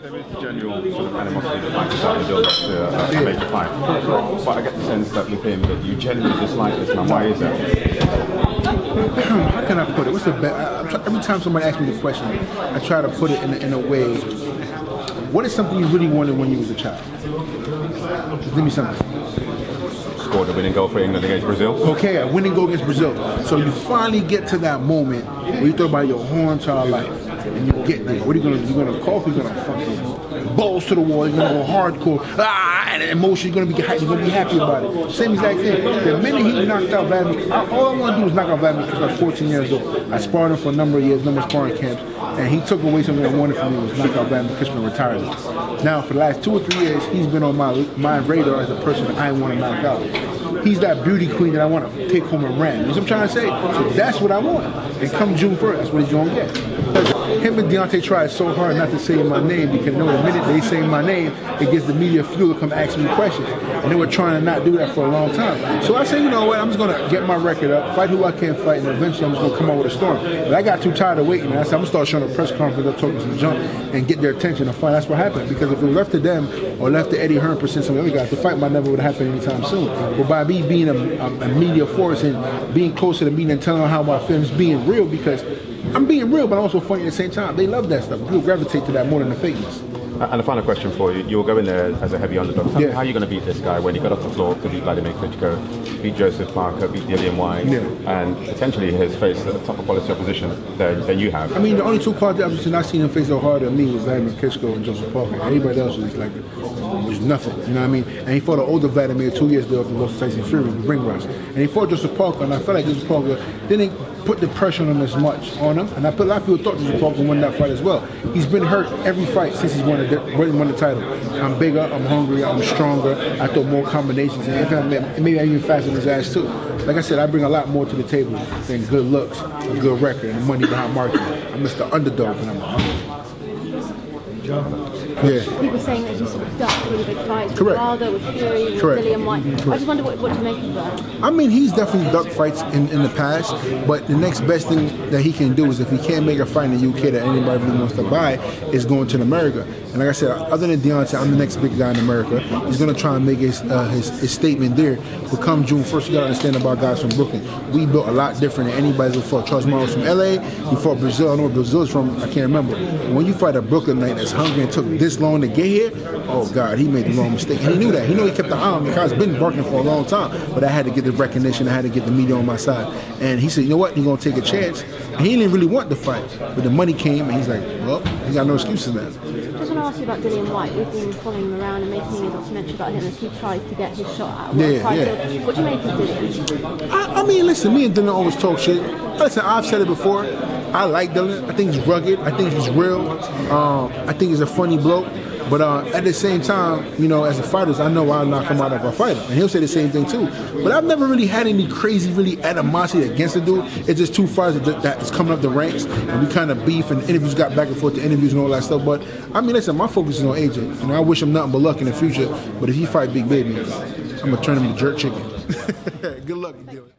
There is genuine sort of animosity that uh, likes to have build up to a, major fight. But I get the sense that with him that you genuinely dislike this man. Why is that? How can I put it? What's the best? Every time somebody asks me the question, I try to put it in a, in a way. What is something you really wanted when you was a child? Just give me something. Scored a winning goal for England against Brazil. Okay, a winning goal against Brazil. So you finally get to that moment where you thought about your whole entire life, and you get there. What are you gonna do? You're gonna cough. You're gonna fucking balls to the wall. You're gonna go hardcore. Ah, and emotion. You're gonna be. You're gonna be happy about it. Same exact thing. The minute he knocked out Vladimir, all I want to do is knock out Vladimir because I was 14 years old. I sparred him for a number of years, number of sparring camps, and he took away something I wanted from me was knock out Vladimir Kishman retirement. Now, for the last two or three years, he's been on my my radar as a person that I want to knock out. He's that beauty queen that I want to take home and ran. You know what I'm trying to say? So that's what I want. And come June 1st, that's what he's going to get. Him and Deontay tried so hard not to say my name because no, the minute they say my name, it gives the media fuel to come ask me questions. And they were trying to not do that for a long time. So I said, you know what, I'm just going to get my record up, fight who I can fight, and eventually I'm just to come out with a storm. But I got too tired of waiting. I said, I'm to start showing a press conference up talking some junk and get their attention and fight. That's what happened. Because if it was left to them or left to Eddie Hearn, percent some of the other guys, the fight might never would have happened anytime soon. But by me being a, a, a media force and being close to the media and telling them how my just being real because I'm being real, but I'm also funny at the same time. They love that stuff. People gravitate to that more than the fakeness. And a final question for you. You'll go in there as a heavy underdog. Yeah. How are you going to beat this guy when he got off the floor to beat Vladimir Klitschko, beat Joseph Parker, beat Dillian Whyte, Yeah. and potentially has faced a tougher quality opposition than, than you have? I mean, the only two quality opposition I've seen him face so hard at me was Vladimir Klitschko and Joseph Parker. Anybody else was like was nothing. You know what I mean? And he fought an older Vladimir two years ago after lost to Tyson Fury with ring rust. And he fought Joseph Parker, and I felt like Joseph Parker didn't put the pressure on him as much on him. And I put a lot of people thought Joseph Parker won that fight as well. He's been hurt every fight since he's won the won the title. I'm bigger, I'm hungrier, I'm stronger. I throw more combinations, and if I'm, maybe I'm even faster than his ass too. Like I said, I bring a lot more to the table than good looks, a good record, and money behind marketing. I'm Mr. Underdog, and I'm a yeah. People saying that you sort of ducked really big fights Correct. with Wilder, with Fury, with Correct. Dillian Whyte. I just wonder what, what you make of that. I mean, he's definitely ducked fights in, in the past, but the next best thing that he can do is if he can't make a fight in the UK that anybody really wants to buy, is going to America. And like I said, other than Deontay, I'm the next big guy in America. He's going to try and make his, uh, his his statement there. But come June 1st, you got to understand about guys from Brooklyn. We built a lot different than anybody who fought. Charles Morris from LA, he fought Breazeale. I know where Breazeale's from, I can't remember. When you fight a Brooklyn night that's hungry and took this long to get here, oh God, he made the wrong mistake. And he knew that. He knew he kept the eye on me because I've been barking for a long time. But I had to get the recognition, I had to get the media on my side. And he said, you know what, you're going to take a chance. And he didn't really want the fight. But the money came and he's like, well, he got no excuses now. Just want to ask you about Dillian Whyte. We've been following him around and making a documentary about him as he tries to get his shot at world Yeah, title. yeah. What do you make of Dillian? I, I mean, listen, me and Dylan always talk shit. Listen, I've said it before. I like Dylan. I think he's rugged. I think he's real. Um, I think he's a funny bloke. But uh, at the same time, you know, as a fighters, I know I'll knock him out of a fighter. And he'll say the same thing too. But I've never really had any crazy, really animosity against the dude. It's just two fighters that, that's coming up the ranks. And we kind of beef and interviews got back and forth to interviews and all that stuff. But I mean, listen, my focus is on AJ. Know, I wish him nothing but luck in the future. But if he fight Big Baby, I'm going to turn him to jerk chicken. Good luck, Dylan.